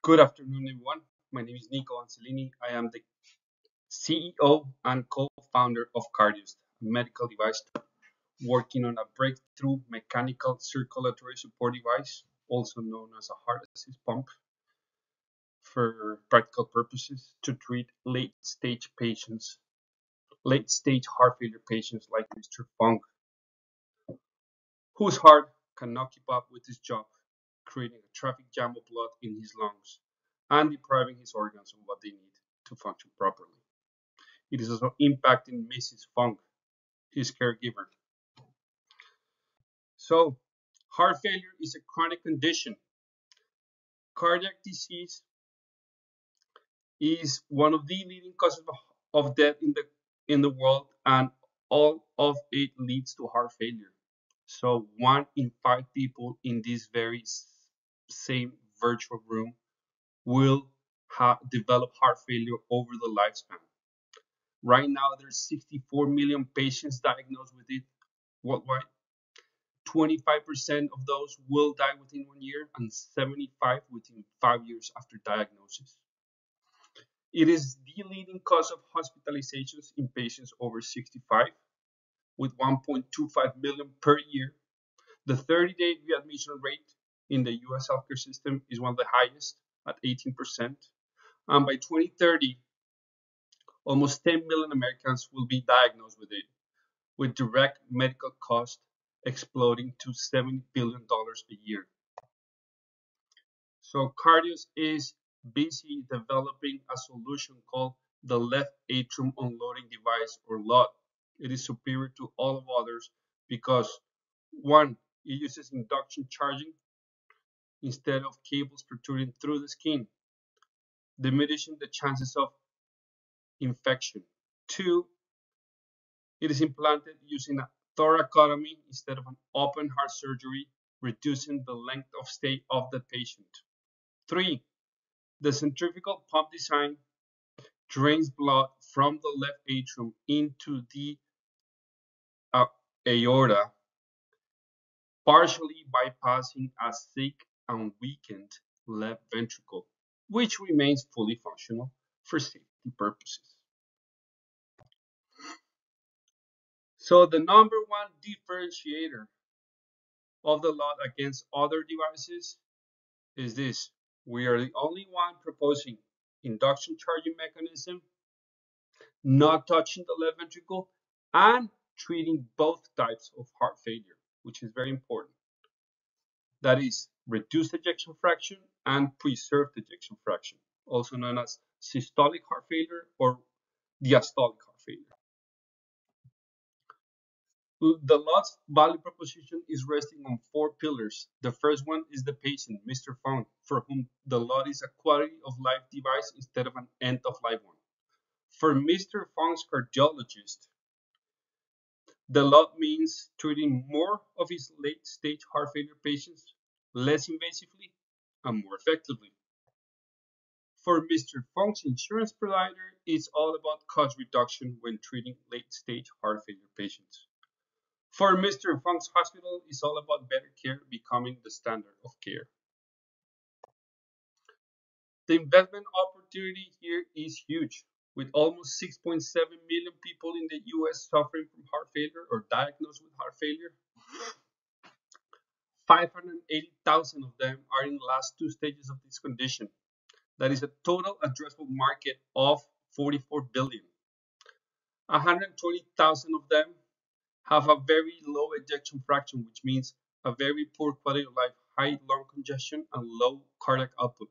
Good afternoon, everyone. My name is Nico Anzellini. I am the CEO and co-founder of Cardiost, a medical device working on a breakthrough mechanical circulatory support device, also known as a heart assist pump, for practical purposes to treat late-stage patients, late-stage heart failure patients like Mr. Funk, whose heart cannot keep up with his job, creating a traffic jam of blood in his lungs and depriving his organs of what they need to function properly. It is also impacting Mrs. Funk, his caregiver. So, heart failure is a chronic condition. Cardiac disease is one of the leading causes of death in the in the world, and all of it leads to heart failure. So, one in five people in this very same virtual room will ha- develop heart failure over the lifespan. Right now, there's 64 million patients diagnosed with it worldwide. 25% of those will die within one year, and 75 within five years after diagnosis. It is the leading cause of hospitalizations in patients over 65, with 1.25 million per year. The 30 day readmission rate in the US healthcare system is one of the highest at 18%. And by 2030, almost 10 million Americans will be diagnosed with it, with direct medical costs exploding to $70 billion a year. So Cardiost is busy developing a solution called the left atrium unloading device or LUAD. It is superior to all of others because one, it uses induction charging instead of cables protruding through the skin, diminishing the chances of infection. Two, it is implanted using a thoracotomy instead of an open heart surgery, reducing the length of stay of the patient. Three, the centrifugal pump design drains blood from the left atrium into the uh, aorta, partially bypassing a sick and weakened left ventricle, which remains fully functional for safety purposes. So the number one differentiator of the lot against other devices is this. We are the only one proposing induction charging mechanism, not touching the left ventricle, and treating both types of heart failure, which is very important. That is reduced ejection fraction and preserved ejection fraction, also known as systolic heart failure or diastolic heart failure. The LUAD's value proposition is resting on four pillars. The first one is the patient, Mr. Funk, for whom the lot is a quality of life device instead of an end of life one. For Mr. Funk's cardiologist, the LUAD means treating more of his late stage heart failure patients less invasively and more effectively. For Mr. Funk's insurance provider, it's all about cost reduction when treating late stage heart failure patients. For Mr. Funk's hospital, it's all about better care becoming the standard of care. The investment opportunity here is huge, with almost 6.7 million people in the US suffering from heart failure or diagnosed with heart failure. 580,000 of them are in the last two stages of this condition. That is a total addressable market of 44 billion. 120,000 of them have a very low ejection fraction, which means a very poor quality of life, high lung congestion, and low cardiac output.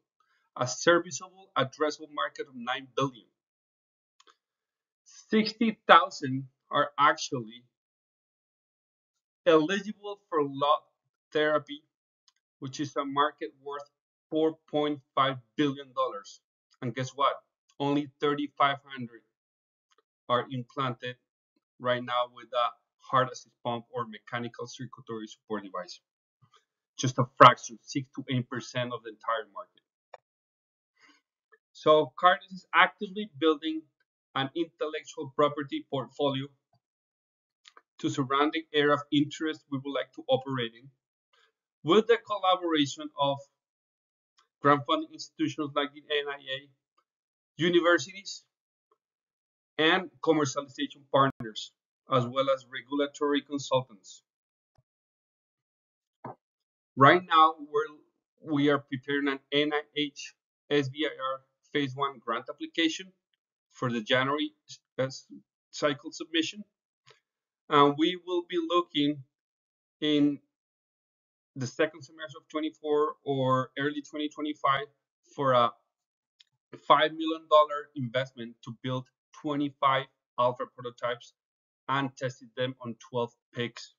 A serviceable addressable market of 9 billion. 60,000 are actually eligible for LUAD therapy, which is a market worth $4.5 billion. And guess what? Only 3,500 are implanted right now with a heart assist pump or mechanical circulatory support device. Just a fraction, 6 to 8% of the entire market. So Cardiost is actively building an intellectual property portfolio to surrounding area of interest we would like to operate in with the collaboration of grant funding institutions like the NIA, universities, and commercialization partners, as well as regulatory consultants. Right now, we're, we are preparing an NIH SBIR Phase 1 grant application for the January uh, cycle submission. And we will be looking in the second semester of 24 or early 2025 for a $5 million investment to build 25 alpha prototypes and tested them on 12 pigs.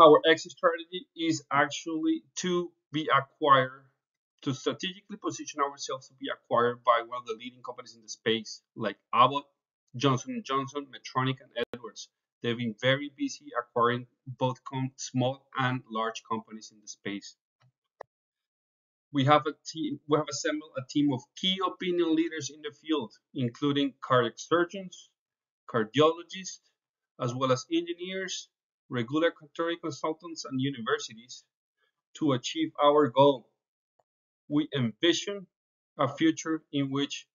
Our exit strategy is actually to be acquired, to strategically position ourselves to be acquired by one of the leading companies in the space, like Abbott, Johnson & Johnson, Medtronic, and Edwards. They've been very busy acquiring both small and large companies in the space. We have a team. We have assembled a team of key opinion leaders in the field, including cardiac surgeons, cardiologists, as well as engineers, regulatory consultants, and universities to achieve our goal. We envision a future in which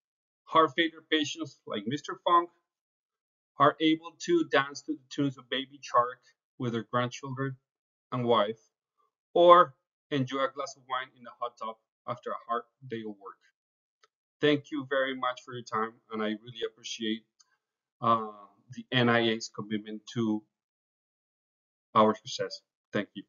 heart failure patients like Mr. Funk are able to dance to the tunes of Baby Shark with their grandchildren and wife, or enjoy a glass of wine in the hot tub after a hard day of work. Thank you very much for your time, and I really appreciate uh, the NIA's commitment to our success. Thank you.